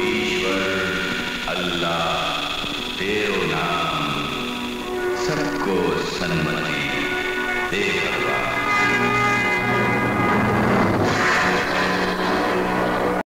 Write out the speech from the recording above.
ईश्वर अल्लाह तेरो नाम सबको सन्मति दे भगवान।